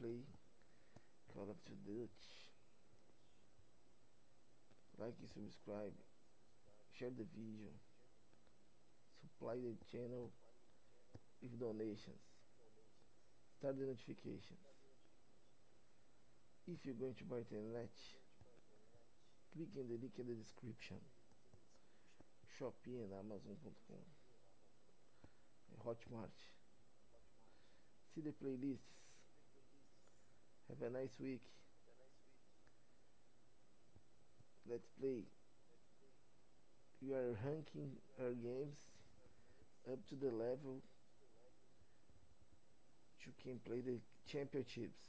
play Call of Duty. Like and subscribe. Share the video. Supply the channel with donations. Start the notifications. If you're going to buy internet, click in the link in the description. Shopee and Amazon.com. Hotmart. See the playlists. Have a nice week. Let's play. We are ranking our games up to the level you can play the championships.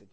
You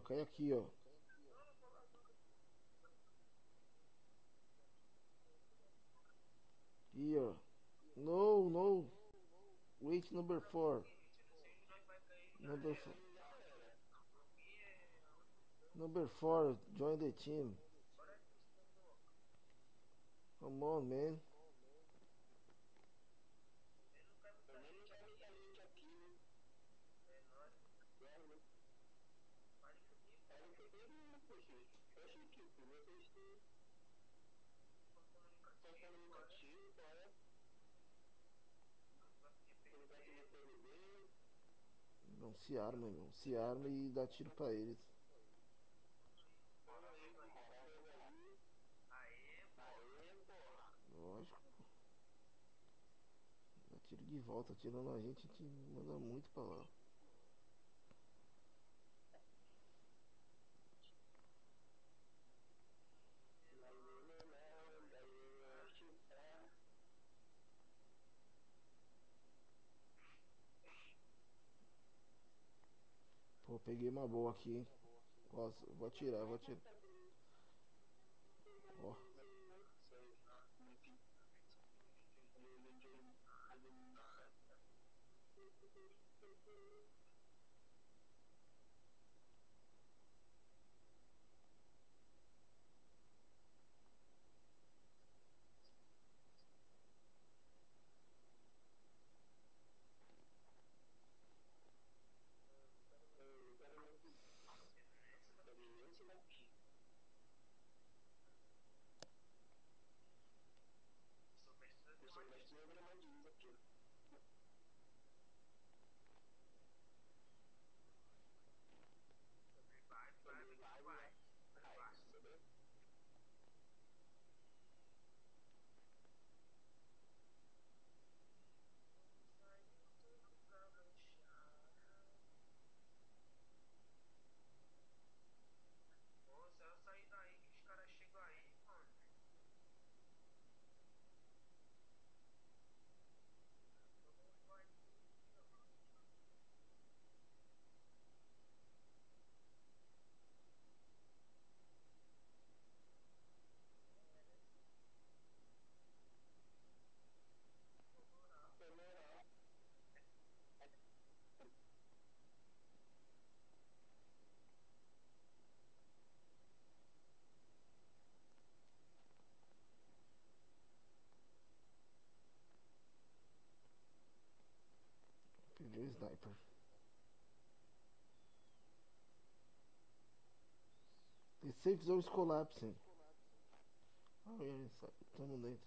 cai aqui, ó. Ó. No, no. Wait number four. Number four. Number four, join the team. Come on, man. Não se arma, irmão. Se arma e dá tiro pra eles. Lógico. Dá tiro de volta, tirando a gente, a gente manda muito pra lá. Peguei uma boa aqui, hein? Vou atirar, vou atirar. Ó. safe zone is collapsing. Ah, é, estamos dentro.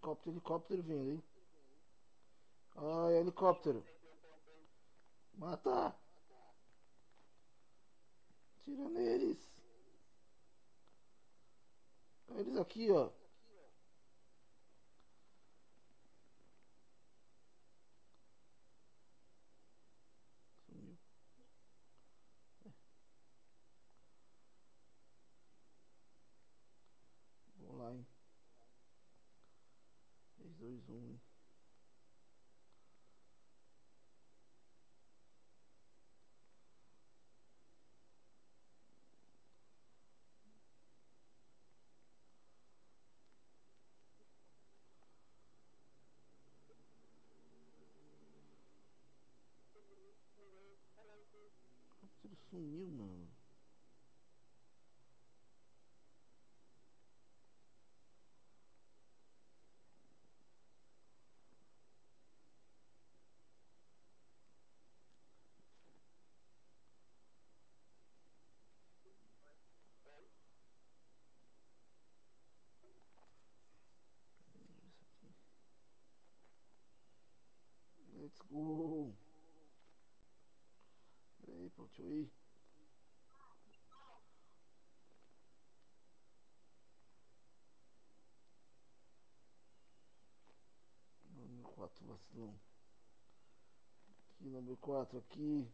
Helicóptero, helicóptero vindo, hein? Ai, helicóptero. Mata! Tira neles. Eles aqui, ó. sumiu, mano. Let's go. Play for three. Vacilão. Aqui, número 4, aqui.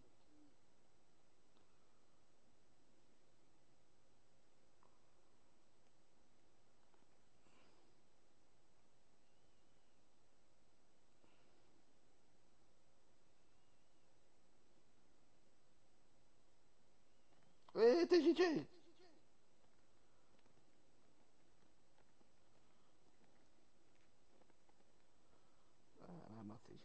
Ei, tem gente aí. Ah, matei.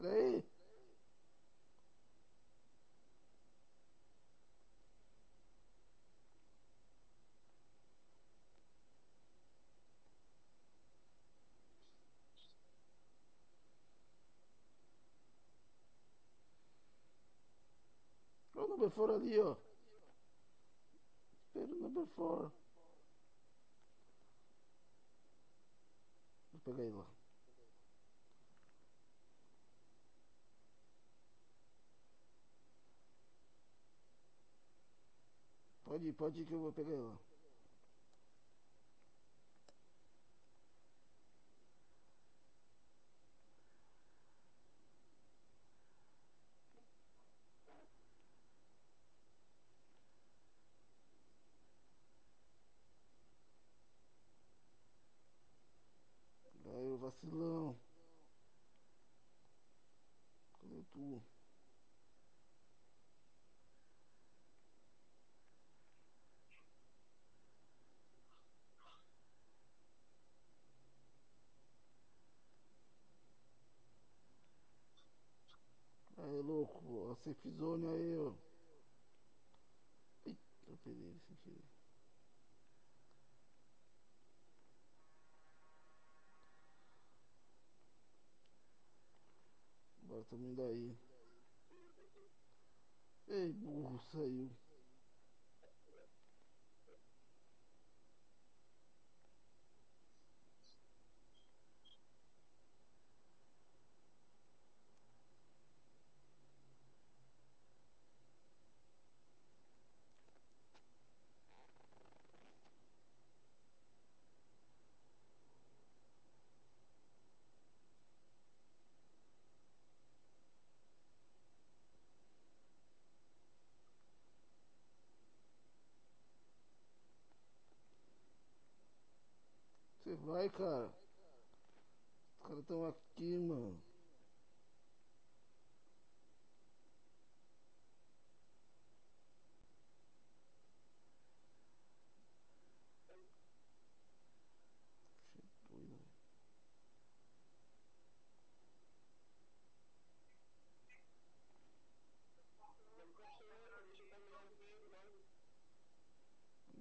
Peraí. Olha o number 4 ali, ó. Espera o number 4. Vou pegar ele lá. Pode ir, pode ir que eu vou pegar ele lá. Aí, o vacilão. Cadê tu? Aí, safe zone aí, ó. Eita, eu peguei ele sem querer. Agora estamos indo aí. Ei, burro, saiu. Você vai, cara. Os caras estão aqui, mano.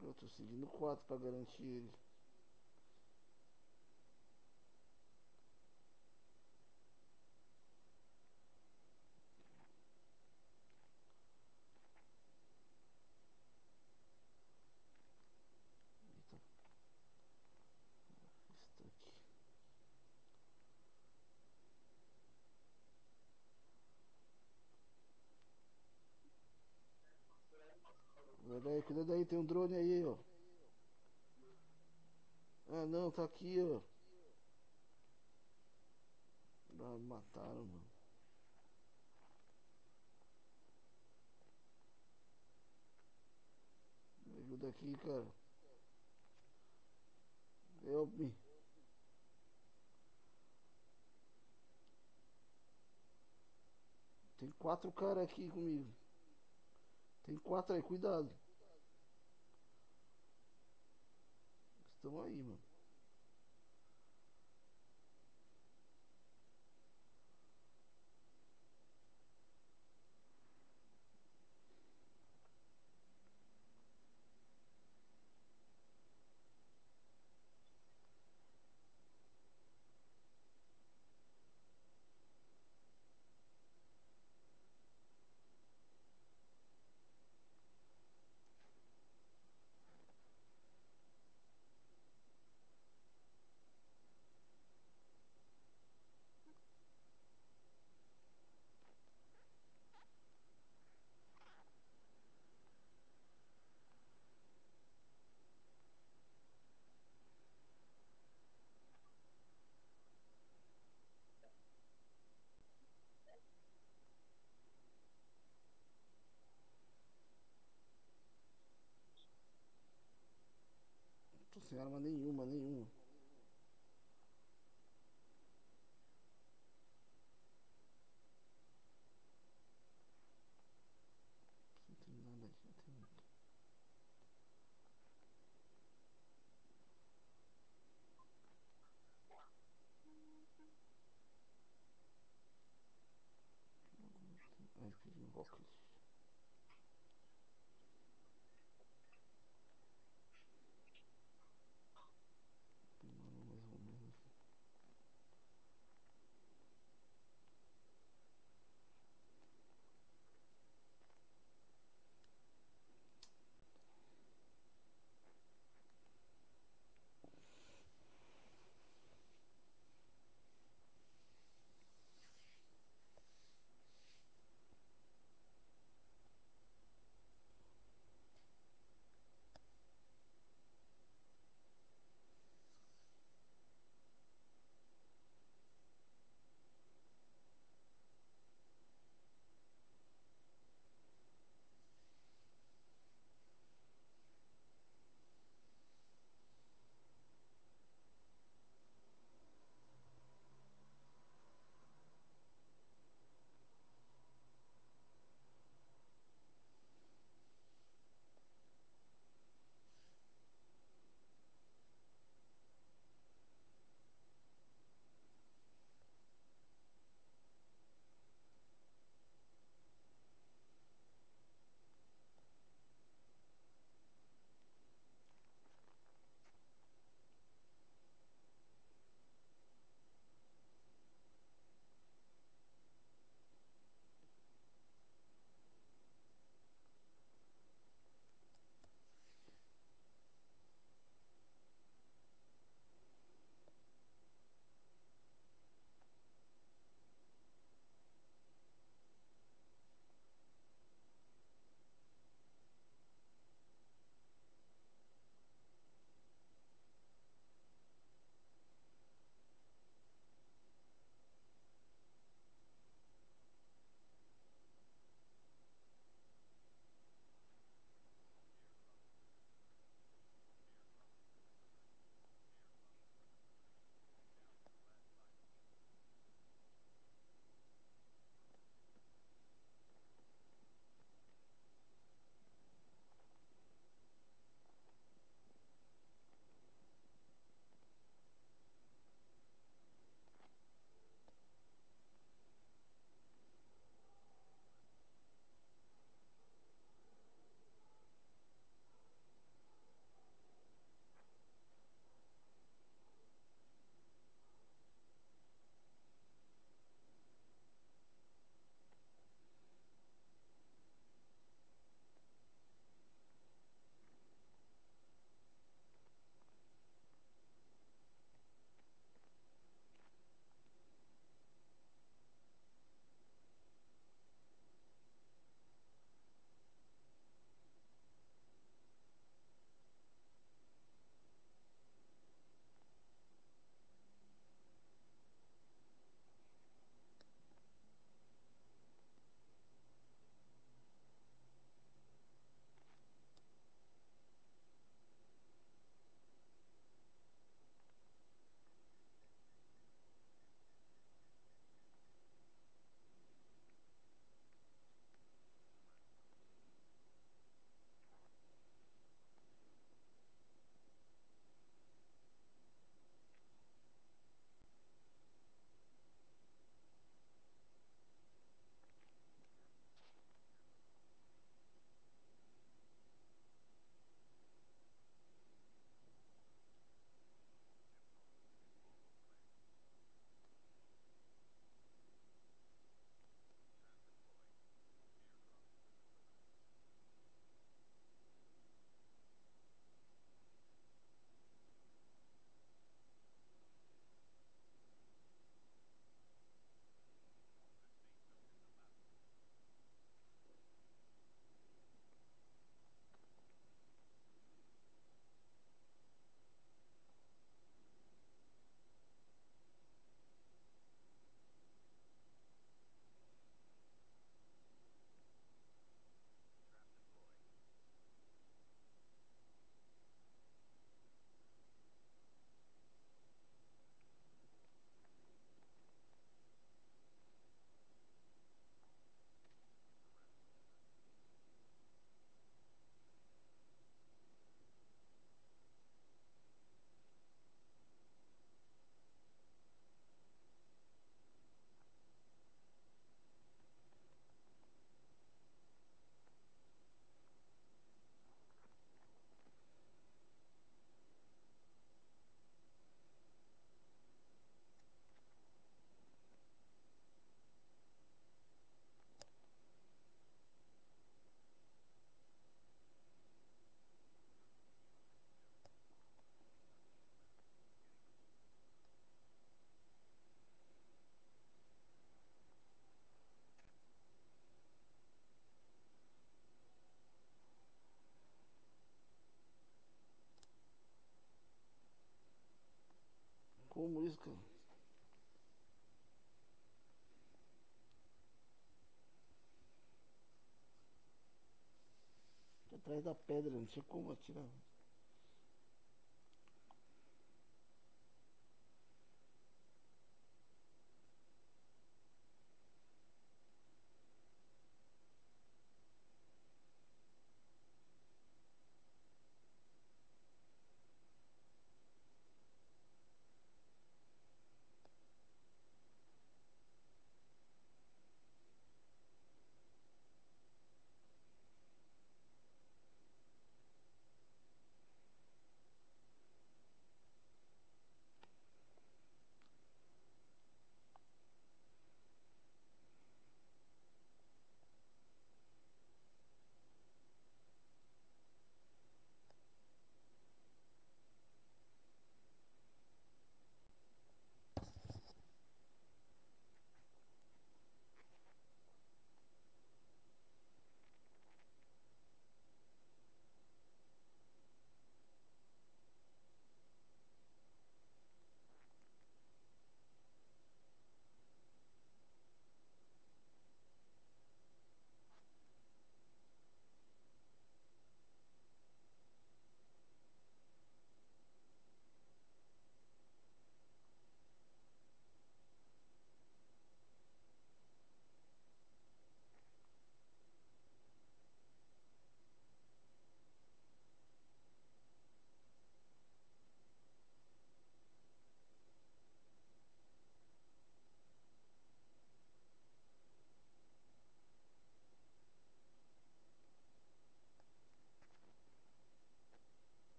Eu tô seguindo quatro pra garantir ele. Eita. Está aqui. Cuida daí, tem um drone aí, ó. não, tá aqui, ó. Ah, mataram, mano. Me ajuda aqui, cara. Help me. Tem quatro caras aqui comigo. Tem quatro aí, cuidado. Estão aí, mano. Arma nenhuma, nenhuma. 빼다 빼들은 새꼬마치라고.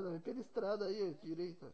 Estrada, pela estrada aí, direita.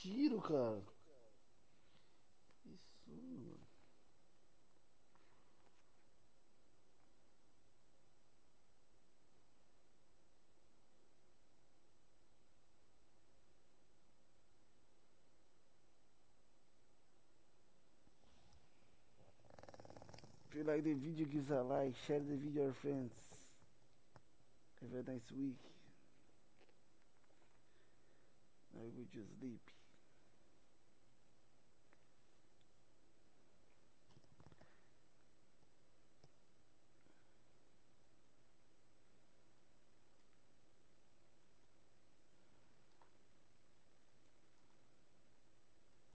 Tiro, cara. Isso, mano. If like the video, give a like, share the video your friends. Have a nice week. I will just sleep.